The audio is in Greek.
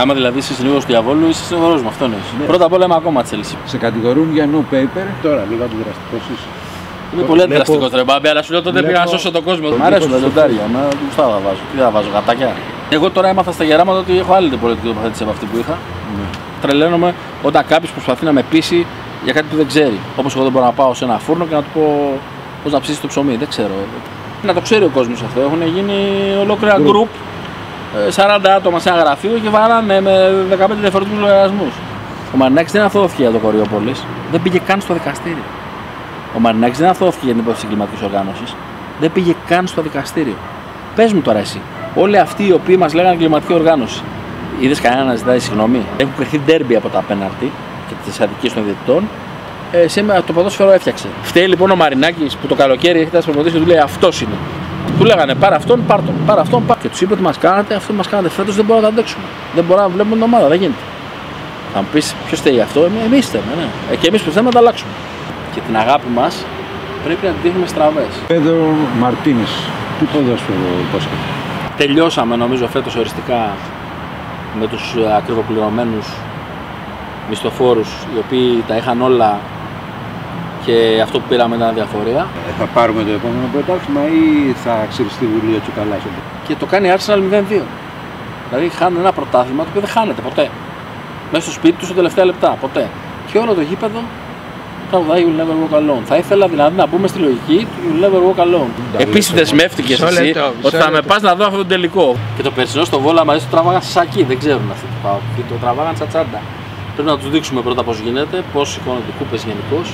Άμα δηλαδή είσαι λίγο του διαβόλου, είσαι συνοδρό μου. Αυτό είναι. Ναι. Πρώτα απ' όλα είμαι ακόμα Τσέλσι. Σε κατηγορούν για no paper. Τώρα λίγο αντιδραστικός είσαι. Είναι πολύ Βλέπω- αντιδραστικός τώρα, μπάμπη, αλλά σου λέω τότε Βλέπω- πήγα να σώσω τον κόσμο. Μ' αρέσουν τα λιοντάρια, μα γουστά θα βάζω. Τι θα βάζω, γατάκια; Εγώ τώρα έμαθα στα γεράματα ότι έχω άλλη πολιτική τοποθέτηση από αυτή που είχα. Τρελαίνομαι όταν κάποιος προσπαθεί να με πείσει για κάτι που δεν ξέρει. Όπως εγώ δεν μπορώ να πάω σε ένα φούρνο και να του πω πώς να ψήσει το ψωμί. Δεν ξέρω. Να το ξέρει ο κόσμος αυτό. Έχουν γίνει ολόκληρα Group. Γκρουπ. ε, 40 άτομα σε ένα γραφείο και βαράνε με 15 διαφορετικούς λογαριασμούς. Ο Μαρινάκης δεν αθώθηκε για το Κοριόπολης. Δεν πήγε καν στο δικαστήριο. Ο Μαρινάκης δεν αθώθηκε για την υπόθεση εγκληματικής οργάνωσης. Δεν πήγε καν στο δικαστήριο. Πες μου τώρα εσύ. Όλοι αυτοί οι οποίοι μας λέγανε εγκληματική οργάνωση. Είδες κανένα να ζητάει συγγνώμη; Έχουν κρυφθεί ντέρμπι από τα πέναρτι και τις αδικίες των διαιτητών. Ε, σήμερα το ποδόσφαιρο έφτιαξε. Φταίει λοιπόν ο Μαρινάκης που το καλοκαίρι έχει τα προπονητής και του λέει Αυτός είναι. Του λέγανε πάρε αυτόν, πάρ τον, πάρε αυτόν, πάρ. Και τους είπε ότι μας κάνατε, αυτό μας κάνατε φέτος δεν μπορούμε να τα αντέξουμε. Δεν μπορούμε να βλέπουμε την ομάδα, δεν γίνεται. Θα μου πεις ποιος θέλει αυτό, εμείς θέλουμε, ναι. Ε, και εμείς που θέλουμε να τα αλλάξουμε. Και την αγάπη μας πρέπει να την δείχνουμε στραβές. Πέδρο Μαρτίνες. Τι ποδόσφαιρο υπόσχεται. Τελειώσαμε νομίζω φέτος οριστικά με τους ε, ακριβοπληρωμένους μισθοφόρους οι οποίοι τα είχαν όλα και αυτό που πήραμε ήταν διαφορία Ε, Θα πάρουμε το επόμενο πρωτάθλημα ή θα ξυριστεί η Βουλή ο Τσουκαλάς. και το κάνει η Arsenal 0-2. Δηλαδή χάνουν ένα πρωτάθλημα το οποίο δεν χάνεται ποτέ. Μέσα στο σπίτι τους στα τελευταία λεπτά, ποτέ. Και όλο το γήπεδο τραγουδάει You'll never walk alone. Θα ήθελα δηλαδή να μπούμε στη λογική του You'll never walk alone. Επίσης δεσμεύτηκες Μισό εσύ λεπτό, μισό ότι θα με λεπτό. πας να δω αυτό το τελικό. Και το περσινό στο βόλα μαζί του τραβάγαν σε σακί, δεν ξέρουν αυτοί που πάω. Και το τραβάγαν σαν τσάντα. Πρέπει να τους δείξουμε πρώτα πώς γίνεται, πώς σηκώνονται κούπες γενικώς